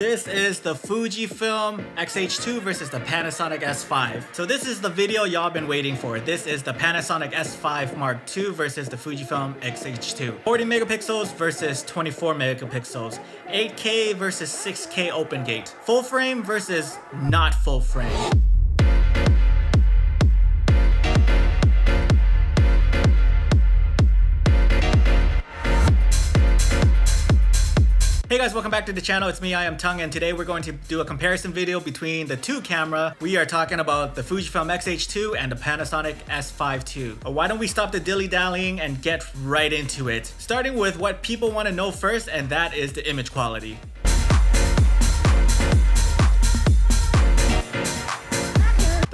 This is the Fujifilm X-H2 versus the Panasonic S5. So this is the video y'all been waiting for. This is the Panasonic S5 Mark II versus the Fujifilm X-H2. 40 megapixels versus 24 megapixels. 8K versus 6K open gate. Full frame versus not full frame. Hey guys, welcome back to the channel. It's me, I am Tung, and today we're going to do a comparison video between the two camera. We are talking about the Fujifilm X-H2 and the Panasonic S5 II. Uh, why don't we stop the dilly-dallying and get right into it? Starting with what people want to know first, and that is the image quality.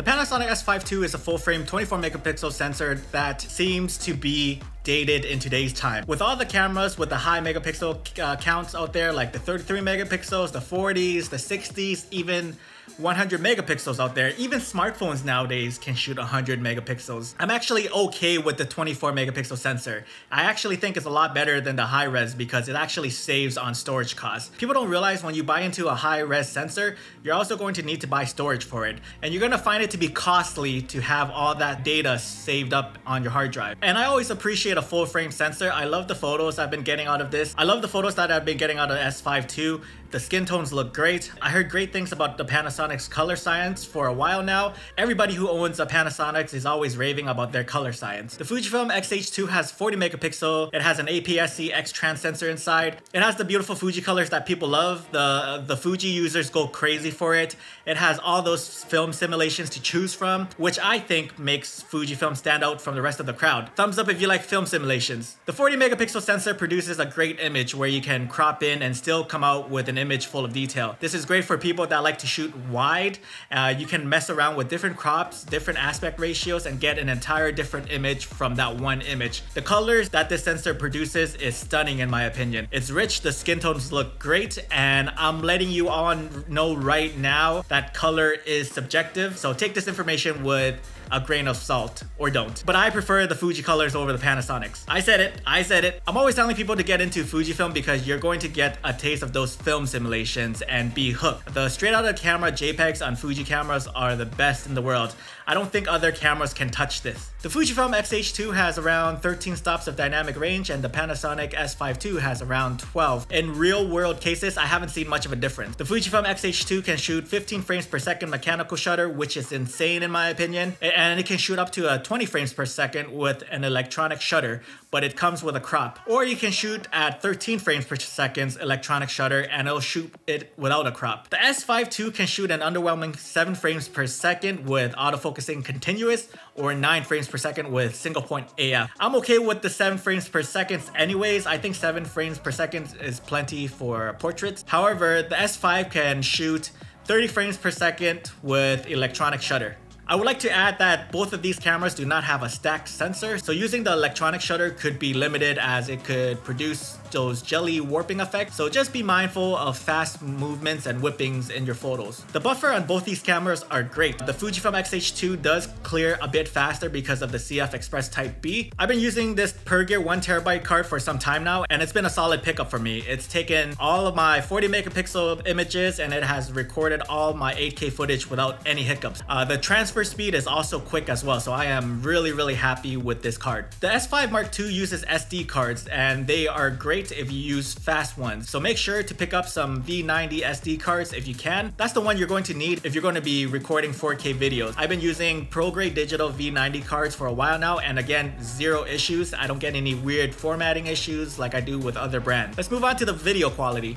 Panasonic S5 II is a full-frame 24 megapixel sensor that seems to be dated in today's time. With all the cameras with the high megapixel uh, counts out there, like the 33 megapixels, the 40s, the 60s, even 100 megapixels out there. Even smartphones nowadays can shoot 100 megapixels. I'm actually okay with the 24 megapixel sensor. I actually think it's a lot better than the high res because it actually saves on storage costs. People don't realize when you buy into a high res sensor, you're also going to need to buy storage for it. And you're gonna find it to be costly to have all that data saved up on your hard drive. And I always appreciate a full frame sensor. I love the photos I've been getting out of this. I love the photos that I've been getting out of S5 II. The skin tones look great. I heard great things about the Panasonic's color science for a while now. Everybody who owns a Panasonic is always raving about their color science. The Fujifilm X-H2 has 40 megapixel. It has an APS-C X-Trans sensor inside. It has the beautiful Fuji colors that people love. The, the Fuji users go crazy for it. It has all those film simulations to choose from, which I think makes Fujifilm stand out from the rest of the crowd. Thumbs up if you like film simulations. The 40 megapixel sensor produces a great image where you can crop in and still come out with an image full of detail. This is great for people that like to shoot wide. Uh, you can mess around with different crops, different aspect ratios, and get an entire different image from that one image. The colors that this sensor produces is stunning in my opinion. It's rich, the skin tones look great, and I'm letting you all know right now that color is subjective. So take this information with a grain of salt or don't. But I prefer the Fuji colors over the Panasonics. I said it, I said it. I'm always telling people to get into Fujifilm because you're going to get a taste of those film simulations and be hooked. The straight out of camera JPEGs on Fuji cameras are the best in the world. I don't think other cameras can touch this. The Fujifilm X-H2 has around 13 stops of dynamic range and the Panasonic S5 II has around 12. In real world cases, I haven't seen much of a difference. The Fujifilm X-H2 can shoot 15 frames per second mechanical shutter, which is insane in my opinion, and it can shoot up to a 20 frames per second with an electronic shutter, but it comes with a crop. Or you can shoot at 13 frames per second electronic shutter and it'll shoot it without a crop. The S5 II can shoot an underwhelming 7 frames per second with autofocusing continuous or 9 frames per second with single point AF. I'm okay with the 7 frames per second anyways. I think 7 frames per second is plenty for portraits. However, the S5 can shoot 30 frames per second with electronic shutter. I would like to add that both of these cameras do not have a stacked sensor, so using the electronic shutter could be limited as it could produce those jelly warping effects, so just be mindful of fast movements and whippings in your photos. The buffer on both these cameras are great. The Fujifilm X-H2 does clear a bit faster because of the CF Express Type B. I've been using this Pergear 1TB card for some time now, and it's been a solid pickup for me. It's taken all of my 40 megapixel images and it has recorded all my 8K footage without any hiccups. Uh, the transfer speed is also quick as well, so I am really, really happy with this card. The S5 Mark II uses SD cards, and they are great great if you use fast ones. So make sure to pick up some V90 SD cards if you can. That's the one you're going to need if you're going to be recording 4K videos. I've been using ProGrade Digital V90 cards for a while now, and again, zero issues. I don't get any weird formatting issues like I do with other brands. Let's move on to the video quality.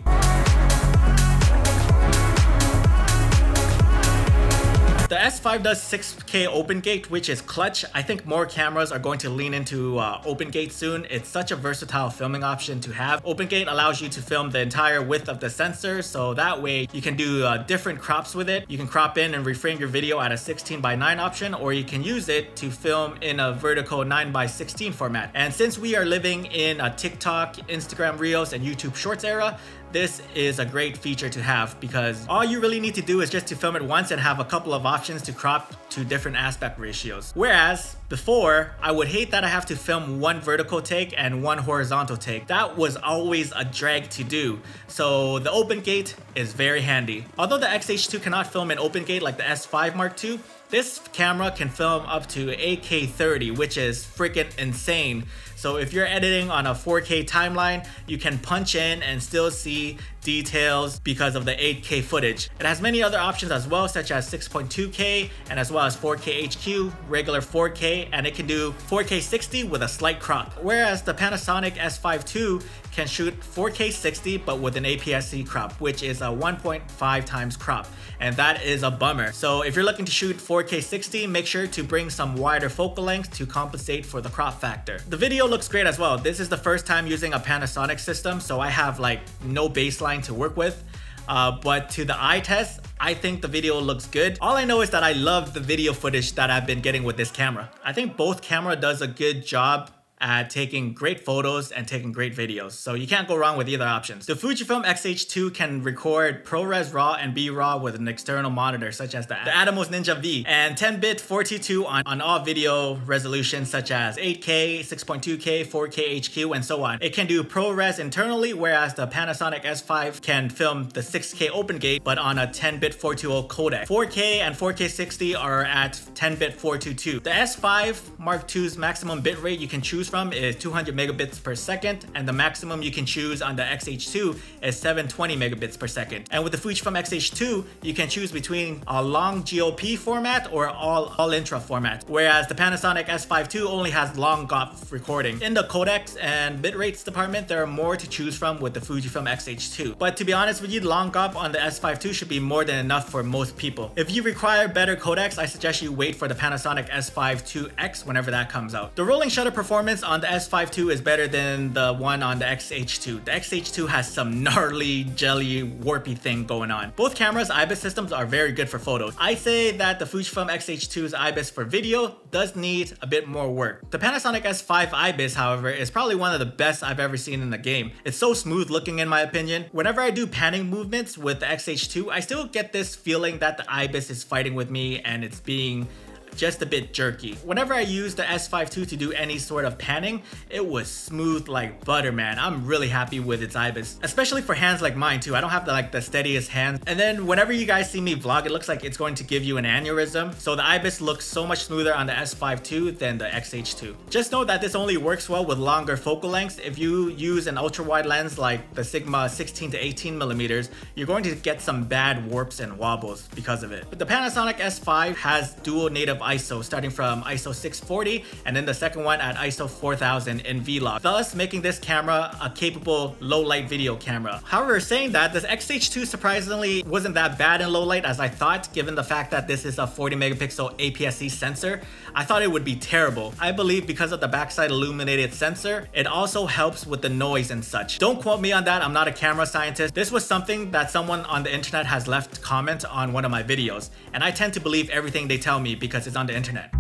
The S5 does 6K open gate, which is clutch. I think more cameras are going to lean into uh, open gate soon. It's such a versatile filming option to have. Open gate allows you to film the entire width of the sensor, so that way you can do uh, different crops with it. You can crop in and reframe your video at a 16 by 9 option, or you can use it to film in a vertical 9 by 16 format. And since we are living in a TikTok, Instagram Reels, and YouTube Shorts era, this is a great feature to have because all you really need to do is just to film it once and have a couple of options to crop to different aspect ratios. Whereas before, I would hate that I have to film one vertical take and one horizontal take. That was always a drag to do. So the open gate is very handy. Although the XH2 cannot film an open gate like the S5 Mark II, this camera can film up to 8K 30, which is freaking insane. So if you're editing on a 4K timeline, you can punch in and still see details because of the 8K footage. It has many other options as well, such as 6.2K and as well as 4K HQ, regular 4K, and it can do 4K 60 with a slight crop. Whereas the Panasonic S5 II can shoot 4K 60 but with an APS-C crop, which is a 1.5 times crop. And that is a bummer. So if you're looking to shoot 4K 60, make sure to bring some wider focal length to compensate for the crop factor. The video looks great as well. This is the first time using a Panasonic system, so I have like no baseline to work with. Uh, but to the eye test, I think the video looks good. All I know is that I love the video footage that I've been getting with this camera. I think both camera does a good job at taking great photos and taking great videos. So you can't go wrong with either options. The Fujifilm X-H2 can record ProRes RAW and B-RAW with an external monitor such as the, the Atomos Ninja V and 10-bit 422 on, on all video resolutions such as 8K, 6.2K, 4K HQ, and so on. It can do ProRes internally, whereas the Panasonic S5 can film the 6K open gate, but on a 10-bit 420 codec. 4K and 4K 60 are at 10-bit 422. The S5 Mark II's maximum bitrate you can choose choose from is 200 megabits per second, and the maximum you can choose on the XH2 is 720 megabits per second. And with the Fujifilm X-H2, you can choose between a long GOP format or all, all intra format, whereas the Panasonic S5 II only has long GOP recording. In the codecs and bitrates department, there are more to choose from with the Fujifilm X-H2. But to be honest with you, long GOP on the S5 II should be more than enough for most people. If you require better codecs, I suggest you wait for the Panasonic S5 IIX whenever that comes out. The rolling shutter performance performance on the S5 II is better than the one on the XH2. The XH2 has some gnarly, jelly, warpy thing going on. Both cameras' IBIS systems are very good for photos. I say that the Fujifilm X-H2's IBIS for video does need a bit more work. The Panasonic S5 IBIS, however, is probably one of the best I've ever seen in the game. It's so smooth looking in my opinion. Whenever I do panning movements with the XH2, I still get this feeling that the IBIS is fighting with me and it's being just a bit jerky. Whenever I use the S5 II to do any sort of panning, it was smooth like butter, man. I'm really happy with its IBIS, especially for hands like mine too. I don't have the, like the steadiest hands. And then whenever you guys see me vlog, it looks like it's going to give you an aneurysm. So the IBIS looks so much smoother on the S5 II than the XH2. Just know that this only works well with longer focal lengths. If you use an ultra wide lens like the Sigma 16 to 18 millimeters, you're going to get some bad warps and wobbles because of it. But the Panasonic S5 has dual native ISO, starting from ISO 640 and then the second one at ISO 4000 in Vlog, thus making this camera a capable low light video camera. However, saying that, this X-H2 surprisingly wasn't that bad in low light as I thought, given the fact that this is a 40 megapixel APS-C sensor. I thought it would be terrible. I believe because of the backside illuminated sensor, it also helps with the noise and such. Don't quote me on that, I'm not a camera scientist. This was something that someone on the internet has left comment on one of my videos, and I tend to believe everything they tell me because it's on the internet.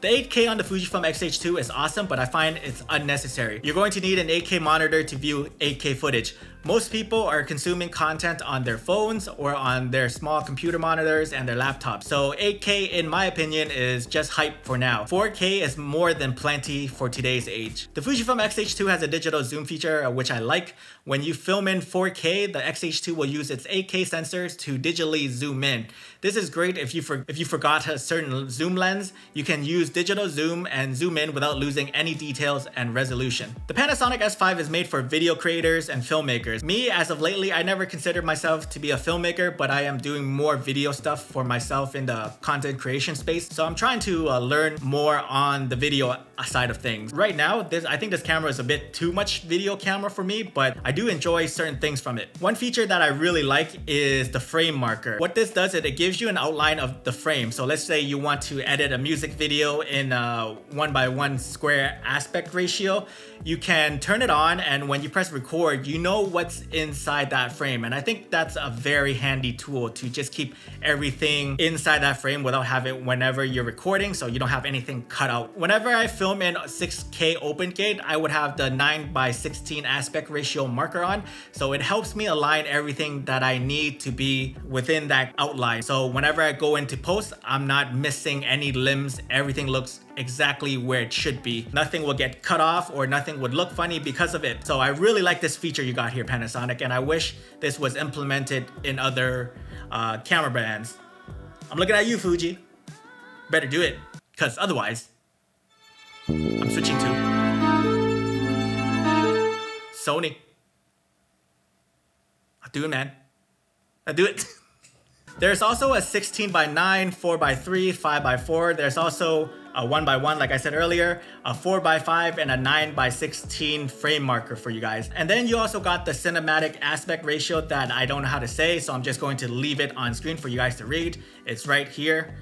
The 8K on the Fujifilm X-H2 is awesome, but I find it's unnecessary. You're going to need an 8K monitor to view 8K footage, most people are consuming content on their phones or on their small computer monitors and their laptops. So 8K, in my opinion, is just hype for now. 4K is more than plenty for today's age. The Fujifilm X-H2 has a digital zoom feature, uh, which I like. When you film in 4K, the X-H2 will use its 8K sensors to digitally zoom in. This is great if you for, if you forgot a certain zoom lens, you can use digital zoom and zoom in without losing any details and resolution. The Panasonic S5 is made for video creators and filmmakers me, as of lately, I never considered myself to be a filmmaker, but I am doing more video stuff for myself in the content creation space. So I'm trying to uh, learn more on the video side of things. Right now, this, I think this camera is a bit too much video camera for me, but I do enjoy certain things from it. One feature that I really like is the frame marker. What this does is it gives you an outline of the frame. So let's say you want to edit a music video in a one by one square aspect ratio. You can turn it on and when you press record, you know what what's inside that frame. And I think that's a very handy tool to just keep everything inside that frame without having whenever you're recording so you don't have anything cut out. Whenever I film in 6K OpenGate, I would have the 9 by 16 aspect ratio marker on. So it helps me align everything that I need to be within that outline. So whenever I go into post, I'm not missing any limbs. Everything looks exactly where it should be. Nothing will get cut off or nothing would look funny because of it. So I really like this feature you got here, Panasonic, and I wish this was implemented in other uh, camera brands. I'm looking at you, Fuji. Better do it, because otherwise, I'm switching to Sony. I'll do it, man. I'll do it. There's also a 16 by 9, 4 by 3, 5 by 4. There's also a 1 by 1 like I said earlier, a 4 by 5 and a 9 by 16 frame marker for you guys. And then you also got the cinematic aspect ratio that I don't know how to say, so I'm just going to leave it on screen for you guys to read. It's right here.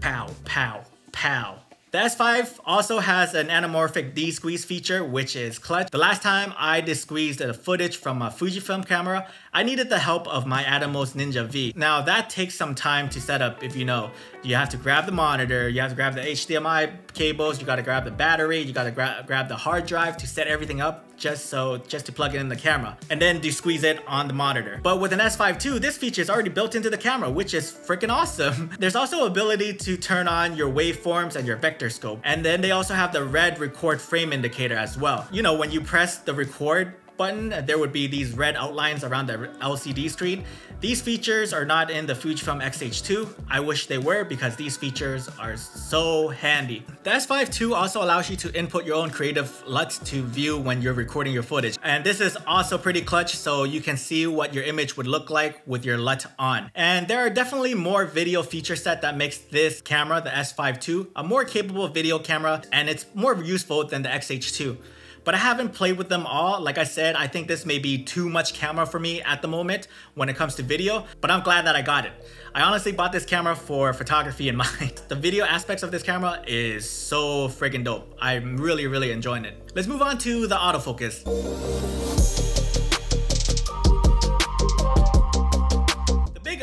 Pow, pow, pow. The S5 also has an anamorphic de-squeeze feature, which is clutch. The last time I de-squeezed the footage from a Fujifilm camera, I needed the help of my Atomos Ninja V. Now that takes some time to set up if you know. You have to grab the monitor, you have to grab the HDMI cables, you gotta grab the battery, you gotta gra grab the hard drive to set everything up just so, just to plug it in the camera. And then de-squeeze it on the monitor. But with an S5 II, this feature is already built into the camera, which is freaking awesome. There's also ability to turn on your waveforms and your vector scope. And then they also have the red record frame indicator as well. You know, when you press the record button, uh, there would be these red outlines around the LCD screen. These features are not in the Fujifilm X-H2. I wish they were because these features are so handy. The S5 II also allows you to input your own creative LUTs to view when you're recording your footage. And this is also pretty clutch so you can see what your image would look like with your LUT on. And there are definitely more video feature set that makes this camera, the S5 II, a more capable video camera and it's more useful than the X-H2 but I haven't played with them all. Like I said, I think this may be too much camera for me at the moment when it comes to video, but I'm glad that I got it. I honestly bought this camera for photography in mind. the video aspects of this camera is so freaking dope. I'm really, really enjoying it. Let's move on to the autofocus.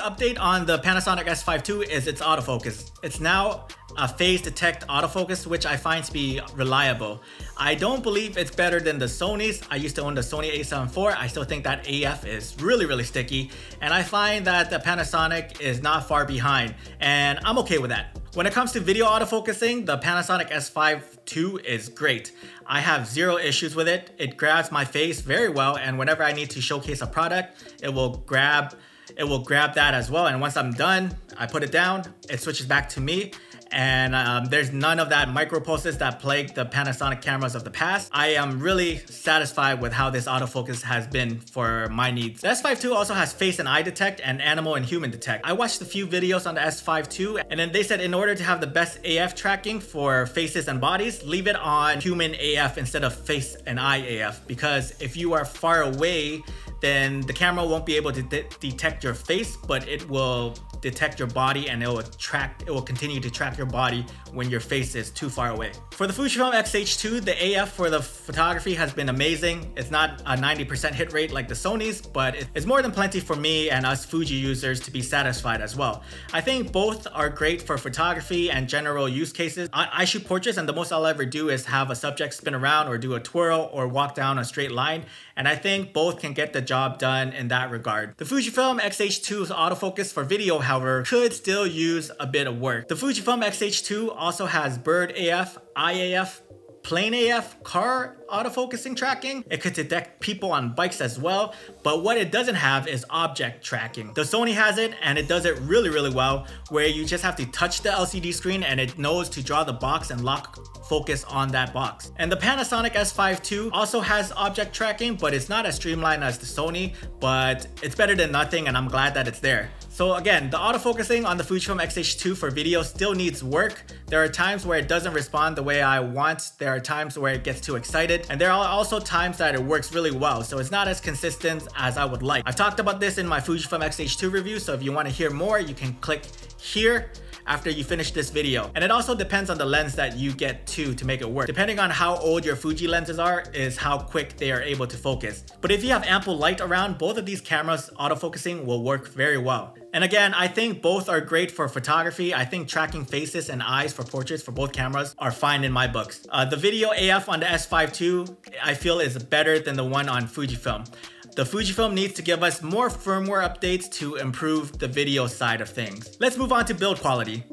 Update on the Panasonic S5 II is its autofocus. It's now a phase detect autofocus, which I find to be reliable. I don't believe it's better than the Sony's. I used to own the Sony a7 IV. I still think that AF is really, really sticky. And I find that the Panasonic is not far behind. And I'm okay with that. When it comes to video autofocusing, the Panasonic S5 II is great. I have zero issues with it. It grabs my face very well. And whenever I need to showcase a product, it will grab it will grab that as well. And once I'm done, I put it down, it switches back to me and um, there's none of that micro pulses that plagued the Panasonic cameras of the past. I am really satisfied with how this autofocus has been for my needs. The S5 II also has face and eye detect and animal and human detect. I watched a few videos on the S5 II and then they said in order to have the best AF tracking for faces and bodies, leave it on human AF instead of face and eye AF because if you are far away, then the camera won't be able to de detect your face, but it will detect your body and it will track, it will continue to track your body when your face is too far away. For the Fujifilm X-H2, the AF for the photography has been amazing. It's not a 90% hit rate like the Sony's, but it's more than plenty for me and us Fuji users to be satisfied as well. I think both are great for photography and general use cases. I, I shoot portraits and the most I'll ever do is have a subject spin around or do a twirl or walk down a straight line. And I think both can get the job done in that regard. The Fujifilm X-H2's autofocus for video, however, could still use a bit of work. The Fujifilm X-H2 also has Bird AF, IAF, Plane AF car autofocusing tracking. It could detect people on bikes as well, but what it doesn't have is object tracking. The Sony has it and it does it really, really well, where you just have to touch the LCD screen and it knows to draw the box and lock focus on that box. And the Panasonic S5 II also has object tracking, but it's not as streamlined as the Sony, but it's better than nothing and I'm glad that it's there. So again, the autofocusing on the Fujifilm X-H2 for video still needs work. There are times where it doesn't respond the way I want. There are times where it gets too excited. And there are also times that it works really well. So it's not as consistent as I would like. I've talked about this in my Fujifilm X-H2 review. So if you want to hear more, you can click here after you finish this video. And it also depends on the lens that you get to to make it work. Depending on how old your Fuji lenses are is how quick they are able to focus. But if you have ample light around, both of these cameras autofocusing will work very well. And again, I think both are great for photography. I think tracking faces and eyes for portraits for both cameras are fine in my books. Uh, the video AF on the S5 II, I feel is better than the one on Fujifilm. The Fujifilm needs to give us more firmware updates to improve the video side of things. Let's move on to build quality.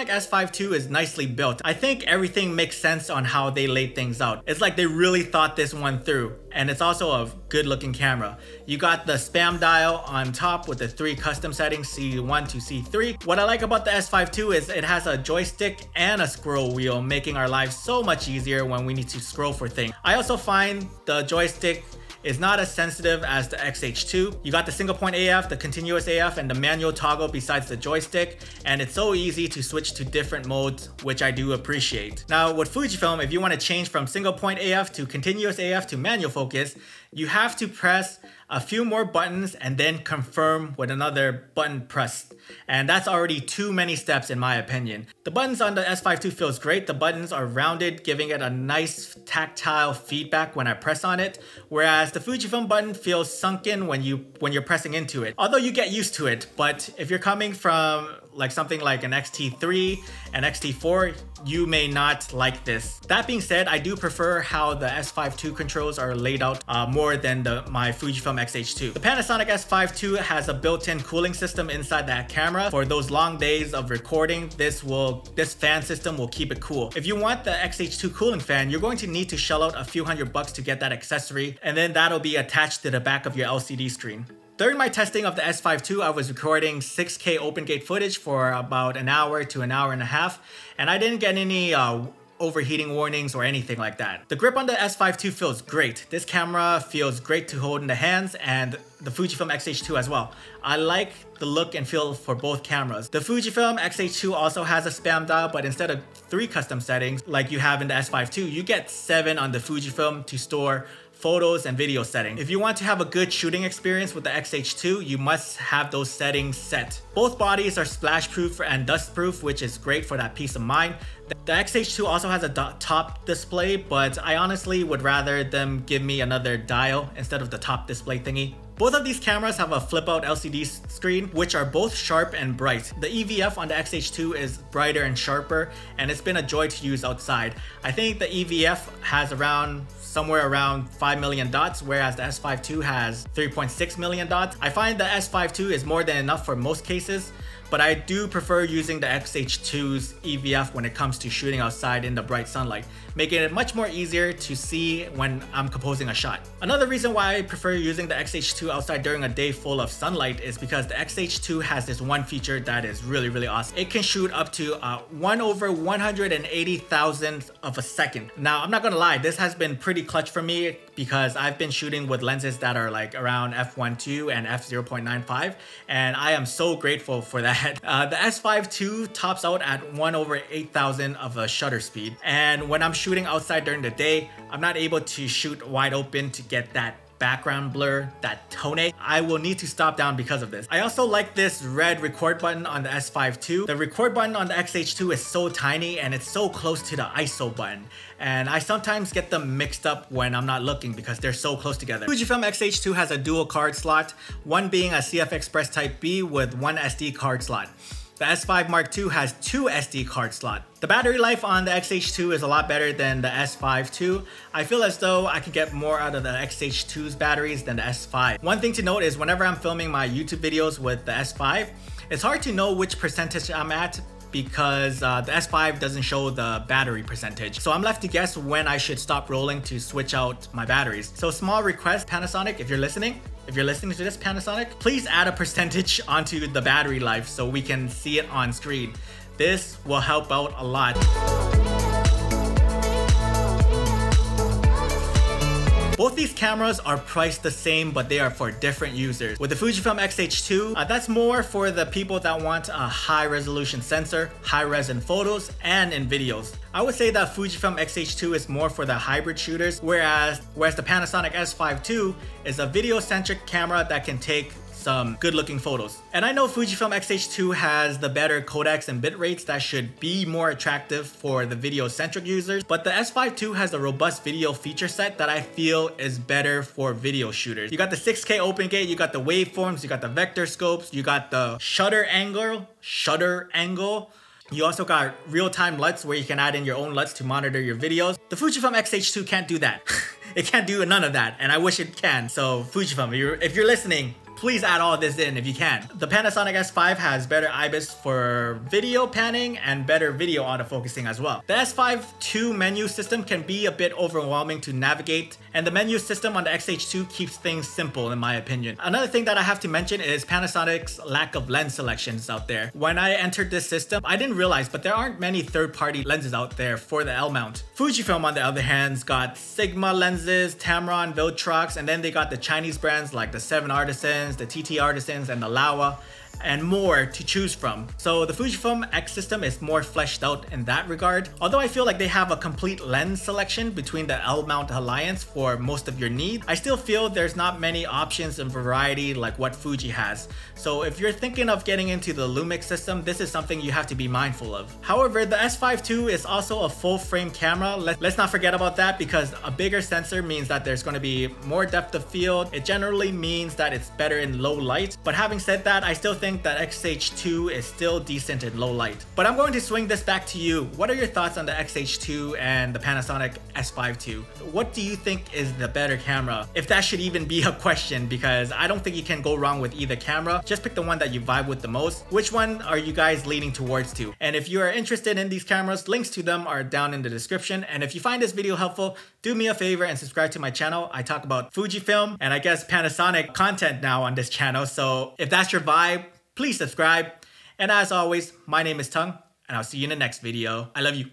Panasonic S5 II is nicely built. I think everything makes sense on how they laid things out. It's like they really thought this one through. And it's also a good looking camera. You got the PASM dial on top with the three custom settings, C1 to C3. What I like about the S5 II is it has a joystick and a scroll wheel, making our lives so much easier when we need to scroll for things. I also find the joystick is not as sensitive as the XH2. You got the single point AF, the continuous AF, and the manual toggle besides the joystick, and it's so easy to switch to different modes, which I do appreciate. Now with Fujifilm, if you want to change from single point AF to continuous AF to manual focus, you have to press a few more buttons and then confirm with another button pressed. And that's already too many steps in my opinion. The buttons on the S5 II feels great. The buttons are rounded, giving it a nice tactile feedback when I press on it. Whereas the Fujifilm button feels sunken when, you, when you're pressing into it. Although you get used to it, but if you're coming from like something like an XT3 and XT4, you may not like this. That being said, I do prefer how the S5 II controls are laid out uh, more than the, my Fujifilm X-H2. The Panasonic S5 II has a built-in cooling system inside that camera. For those long days of recording, this will this fan system will keep it cool. If you want the X-H2 cooling fan, you're going to need to shell out a few hundred bucks to get that accessory, and then that'll be attached to the back of your LCD screen. During my testing of the S5 II, I was recording 6K OpenGate footage for about an hour to an hour and a half, and I didn't get any uh, overheating warnings or anything like that. The grip on the S5 II feels great. This camera feels great to hold in the hands and the Fujifilm X-H2 as well. I like the look and feel for both cameras. The Fujifilm X-H2 also has a PASM dial, but instead of three custom settings like you have in the S5 II, you get seven on the Fujifilm to store photos, and video settings. If you want to have a good shooting experience with the X-H2, you must have those settings set. Both bodies are splash proof and dust proof, which is great for that peace of mind. The X-H2 also has a top display, but I honestly would rather them give me another dial instead of the top display thingy. Both of these cameras have a flip out LCD screen, which are both sharp and bright. The EVF on the X-H2 is brighter and sharper, and it's been a joy to use outside. I think the EVF has around somewhere around 5 million dots, whereas the S5 II has 3.6 million dots. I find the S5 II is more than enough for most cases, but I do prefer using the X-H2's EVF when it comes to shooting outside in the bright sunlight, making it much more easier to see when I'm composing a shot. Another reason why I prefer using the X-H2 outside during a day full of sunlight is because the X-H2 has this one feature that is really, really awesome. It can shoot up to uh, 1 over 180 thousandth of a second. Now, I'm not gonna lie, this has been pretty clutch for me because I've been shooting with lenses that are like around f1.2 and f0.95, and I am so grateful for that Uh, the S5 II tops out at 1 over 8000 of a shutter speed. And when I'm shooting outside during the day, I'm not able to shoot wide open to get that background blur, that tone, I will need to stop down because of this. I also like this red record button on the S5 II. The record button on the XH2 is so tiny and it's so close to the ISO button. And I sometimes get them mixed up when I'm not looking because they're so close together. Fujifilm X-H2 has a dual card slot, one being a CF Express Type B with one SD card slot. The S5 Mark II has two SD card slot. The battery life on the XH2 is a lot better than the S5 II. I feel as though I can get more out of the XH2's batteries than the S5. One thing to note is whenever I'm filming my YouTube videos with the S5, it's hard to know which percentage I'm at because uh, the S5 doesn't show the battery percentage. So I'm left to guess when I should stop rolling to switch out my batteries. So small request, Panasonic, if you're listening, if you're listening to this Panasonic, please add a percentage onto the battery life so we can see it on screen. This will help out a lot. Both these cameras are priced the same, but they are for different users. With the Fujifilm X-H2, uh, that's more for the people that want a high resolution sensor, high res in photos, and in videos. I would say that Fujifilm X-H2 is more for the hybrid shooters, whereas, whereas the Panasonic S5 II is a video-centric camera that can take some good looking photos. And I know Fujifilm X-H2 has the better codecs and bit rates that should be more attractive for the video centric users, but the S5 II has a robust video feature set that I feel is better for video shooters. You got the 6K open gate, you got the waveforms, you got the vector scopes, you got the shutter angle, shutter angle, you also got real-time LUTs where you can add in your own LUTs to monitor your videos. The Fujifilm X-H2 can't do that. it can't do none of that, and I wish it can. So Fujifilm, if you're, if you're listening, please add all this in if you can. The Panasonic S5 has better IBIS for video panning and better video autofocusing as well. The S5 II menu system can be a bit overwhelming to navigate and the menu system on the X-H2 keeps things simple in my opinion. Another thing that I have to mention is Panasonic's lack of lens selections out there. When I entered this system, I didn't realize, but there aren't many third-party lenses out there for the L-mount. Fujifilm on the other hand got Sigma lenses, Tamron, Viltrox, and then they got the Chinese brands like the 7 Artisans, Artisans, the TT Artisans, and the Laowa and more to choose from. So the Fujifilm X system is more fleshed out in that regard. Although I feel like they have a complete lens selection between the L-mount Alliance for most of your needs, I still feel there's not many options and variety like what Fuji has. So if you're thinking of getting into the Lumix system, this is something you have to be mindful of. However, the S5 II is also a full frame camera. Let's not forget about that because a bigger sensor means that there's going to be more depth of field. It generally means that it's better in low light. But having said that, I still think think that X-H2 is still decent in low light. But I'm going to swing this back to you. What are your thoughts on the X-H2 and the Panasonic S5 II? What do you think is the better camera? If that should even be a question because I don't think you can go wrong with either camera. Just pick the one that you vibe with the most. Which one are you guys leaning towards to? And if you are interested in these cameras, links to them are down in the description. And if you find this video helpful, do me a favor and subscribe to my channel. I talk about Fujifilm and I guess Panasonic content now on this channel. So if that's your vibe, please subscribe. And as always, my name is Tung, and I'll see you in the next video. I love you.